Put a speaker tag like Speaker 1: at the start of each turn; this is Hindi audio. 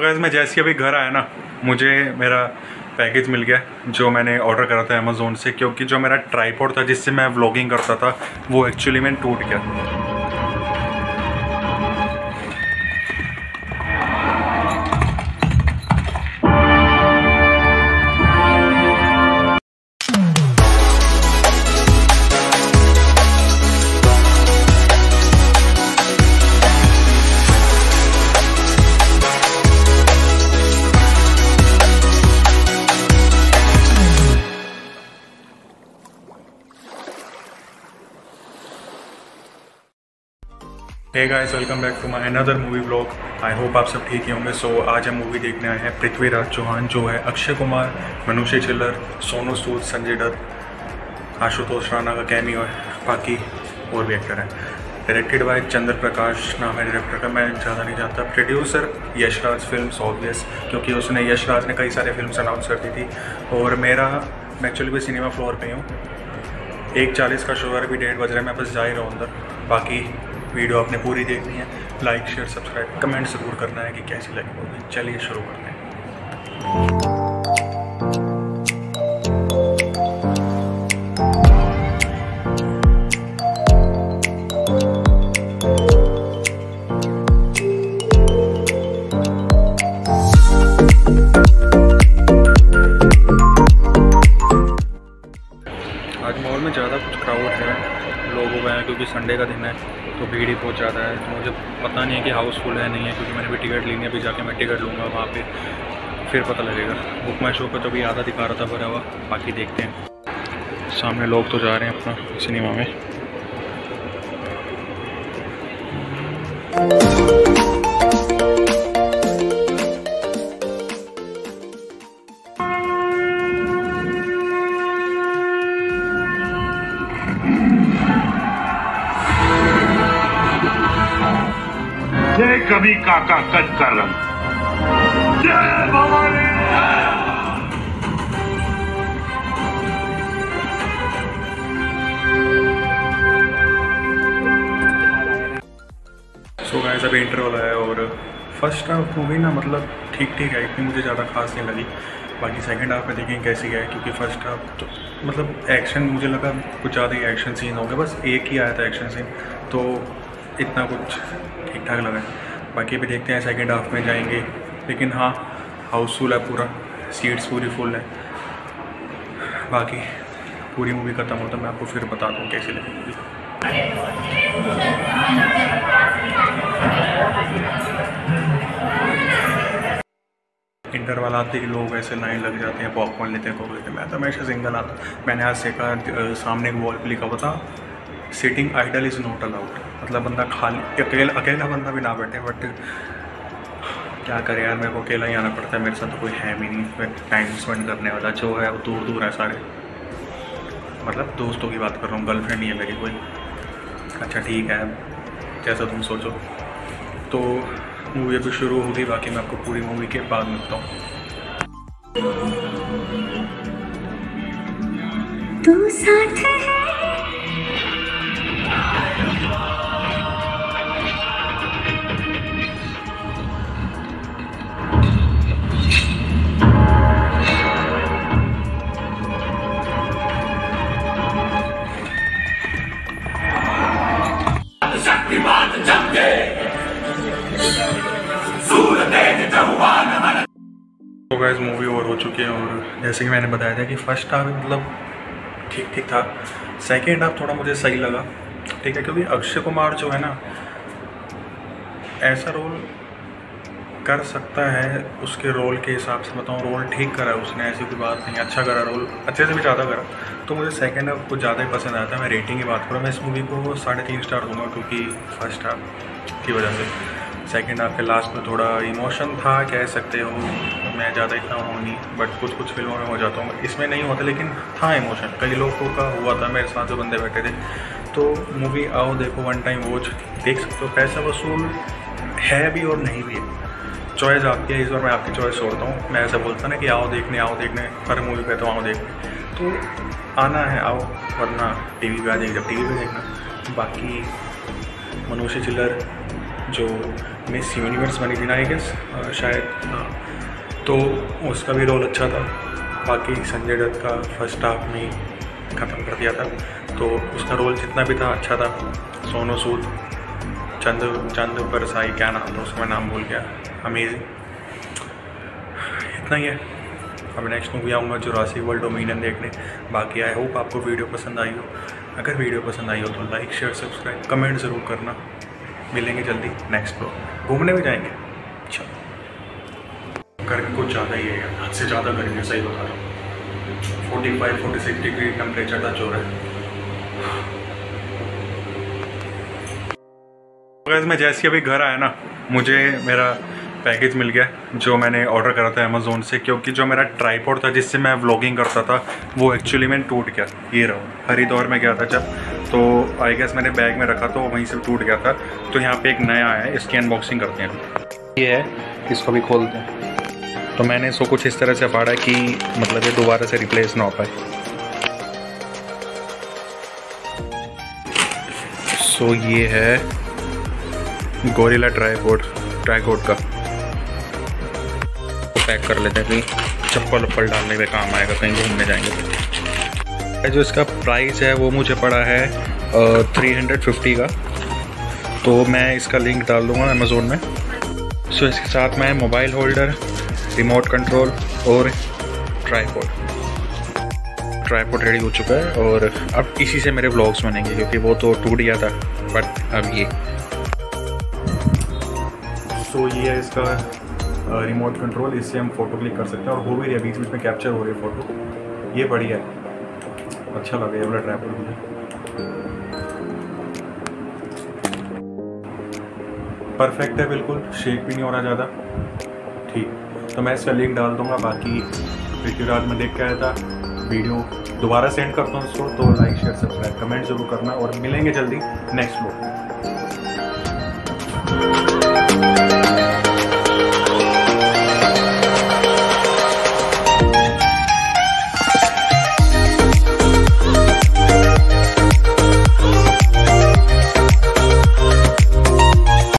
Speaker 1: गैस मैं जैसे अभी घर आया ना, मुझे मेरा पैकेज मिल गया, जो मैंने ऑर्डर करा था अमेज़ोन से, क्योंकि जो मेरा ट्राईपोर्ट था जिससे मैं व्लॉगिंग करता था, वो एक्चुअली में टूट गया। Hey guys welcome back to my another movie blog I hope आप सब ठीक ही होंगे. सो so, आज हम मूवी देखने आए हैं पृथ्वीराज चौहान जो है अक्षय कुमार मनुष्य चिल्लर सोनू सूद संजय दत्त आशुतोष राणा का कैमियो है. बाकी और भी एक्टर हैं. डायरेक्टेड बाय चंद्र प्रकाश नाम है डायरेक्टर का. मैं ज़्यादा नहीं जानता. प्रोड्यूसर यशराज फ़िल्म ऑब्वियस क्योंकि उसने यशराज ने कई सारे फ़िल्म अनाउंस कर दी थी. और मेरा मैं एक्चुअली भी सिनेमा फ्लोर पे हूँ एक चालीस का शो अभी डेढ़ बज रहा है मैं बस जा ही रहा हूँ अंदर. बाकी वीडियो आपने पूरी देखनी है लाइक शेयर सब्सक्राइब कमेंट ज़रूर करना है कि कैसी लगी मूवी चलिए शुरू करते हैं। आज मॉल में ज़्यादा कुछ क्राउड है, लोग हो गए हैं, क्योंकि संडे का दिन है। तो भीड़ ही बहुत ज़्यादा है तो मुझे पता नहीं है कि हाउसफुल है, नहीं है, क्योंकि मैंने भी टिकट ली है अभी जाके मैं टिकट लूँगा वहाँ पर फिर पता लगेगा। बुक माई शो पर तो अभी आधा दिखा रहा था भरा हुआ, बाकी देखते हैं। सामने लोग तो जा रहे हैं अपना सिनेमा में।
Speaker 2: जय कवि काका कट कर रंग
Speaker 1: सो गाइस अभी इंटरवल आया और फ़र्स्ट हाफ़ मूवी ना मतलब ठीक ठीक है, इतनी मुझे ज़्यादा खास नहीं लगी। बाकी सेकंड हाफ़ में देखेंगे कैसी है, क्योंकि फ़र्स्ट हाफ़ तो मतलब एक्शन मुझे लगा कुछ ज़्यादा ही एक्शन सीन हो गया बस एक ही आया था एक्शन सीन तो इतना कुछ ठीक ठाक लगा बाकी अभी देखते हैं सेकेंड हाफ़ में जाएँगे। लेकिन हाँ हाउसफुल है पूरा सीट्स पूरी फुल है। बाकी पूरी मूवी ख़त्म होता मैं आपको फिर बता दूँ कैसी लगी मूवी इंटरवल आते ही लोग ऐसे लाइन लग जाते हैं पॉपकॉर्न लेते हैं कोक लेते हैं। मैं तो हमेशा सिंगल आता मैंने आज अ, सामने एक वॉल पे लिखा हुआ था sitting idle is not allowed मतलब बंदा खाली, अकेला अकेला बंदा भी ना बैठे बट क्या करे यार, मेरे को अकेला ही आना पड़ता है, मेरे साथ तो कोई है भी नहीं टाइम स्पेंड करने वाला, जो है वो दूर दूर है सारे। मतलब दोस्तों की बात कर रहा हूँ गर्लफ्रेंड नहीं है मेरी कोई। अच्छा ठीक है, जैसा तुम सोचो। तो मूवी अभी शुरू होगी बाकी मैं आपको पूरी मूवी के बाद मिलता हूँ।
Speaker 3: तू साथ है?
Speaker 1: गैस मूवी ओवर हो चुकी है और जैसे कि मैंने बताया था कि फ़र्स्ट हाफ़ मतलब ठीक ठीक था। सेकेंड हाफ़ थोड़ा मुझे सही लगा, ठीक है, क्योंकि अक्षय कुमार जो है ना, ऐसा रोल कर सकता है उसके रोल के हिसाब से बताऊँ रोल ठीक करा उसने, ऐसी कोई बात नहीं अच्छा करा रोल अच्छे से भी ज़्यादा करा। तो मुझे सेकेंड हाफ़ कुछ ज़्यादा ही पसंद आया था, मैं रेटिंग की बात करूँ, मैं इस मूवी को साढ़े तीन स्टार दूँगा, क्योंकि फ़र्स्ट हाफ़ की वजह से। सेकेंड हाफ़ के लास्ट में थोड़ा इमोशन था, कह सकते हो। मैं ज़्यादा इतना हूँ नहीं बट कुछ कुछ फ़िल्मों में हो जाता हूँ। इसमें नहीं होता, लेकिन था इमोशन कई लोगों का हुआ था, मेरे साथ जो बंदे बैठे थे। तो मूवी आओ, देखो वन टाइम वॉच देख सकते हो। पैसा वसूल है भी और नहीं भी। है चॉइस आपकी है, इस बार मैं आपकी चॉइस छोड़ता हूँ। मैं ऐसा बोलता ना कि आओ देखने आओ देखने, हर मूवी पे तो आओ देखने। तो आना है, आओ, वरना टीवी पे आ जाएगी जब टीवी पे देखना, बाकी मनुष्य चिल्लर जो मिस यूनिवर्स बनी थी ना आई गेस शायद हाँ। तो उसका भी रोल अच्छा था। बाकी संजय दत्त का फ़र्स्ट हाफ़ में ख़त्म कर दिया था। तो उसका रोल जितना भी था अच्छा था। सोनू सूद, चंद चंद परसाई क्या नाम था उसका नाम भूल गया। अमेजिंग इतना ही है। अब नेक्स्ट मूवी आऊँगा जुरासी वर्ल्ड डोमिनियन देखने। बाकी आई होप आपको वीडियो पसंद आई हो। अगर वीडियो पसंद आई हो तो लाइक शेयर सब्सक्राइब कमेंट ज़रूर करना। मिलेंगे जल्दी नेक्स्ट ब्लॉग घूमने भी जाएँगे। चलो। गर्मी कुछ ज़्यादा ही है यार। हद से ज़्यादा गर्मी है, सही बता रहा हूँ। Forty five forty six degree temperature हो। रहा है मैं जैसे अभी घर आया ना, मुझे मेरा पैकेज मिल गया, जो मैंने ऑर्डर करा था अमेज़ोन से, क्योंकि जो मेरा ट्राईपोर्ड था जिससे मैं व्लॉगिंग करता था, वो एक्चुअली में टूट गया, ये रहा। हरिद्वार में गया था जब। तो आई गेस मैंने बैग में रखा तो वहीं से टूट गया था। तो यहाँ पे एक नया है, इसकी अनबॉक्सिंग करते हैं। ये है, इसको भी खोलते हैं। तो मैंने इसको कुछ इस तरह से फाड़ा कि मतलब ये दोबारा से रिप्लेस ना हो पाए। सो ये है गोरिल्ला ट्राईपोर्ड ट्राईकोड का। पैक कर लेते हैं, कहीं चप्पल वप्पल डालने में काम आएगा, कहीं घूमने जाएँगे। जो इसका प्राइस है वो मुझे पड़ा है थ्री हंड्रेड फिफ्टी का। तो मैं इसका लिंक डाल दूँगा अमेज़ोन में। सो इसके साथ मैं मोबाइल होल्डर रिमोट कंट्रोल और ट्राईपोर्ड ट्राईपोर्ड रेडी हो चुका है और अब इसी से मेरे ब्लॉग्स बनेंगे क्योंकि वो तो टूट गया था बट अब ये। सो so, ये है इसका रिमोट कंट्रोल इससे हम फ़ोटो क्लिक कर सकते हैं और हो भी रही है बीच बीच में कैप्चर हो रही है फ़ोटो ये बढ़िया है। अच्छा लगे ये वाला ट्रैपल मुझे। परफेक्ट है बिल्कुल शेक भी नहीं हो रहा ज़्यादा। ठीक तो मैं इसका लिंक डाल दूँगा, बाकी रात में देख के आया था। वीडियो दोबारा सेंड करता हूँ उसको तो लाइक शेयर सब्सक्राइब कमेंट ज़रूर करना और मिलेंगे जल्दी नेक्स्ट लोग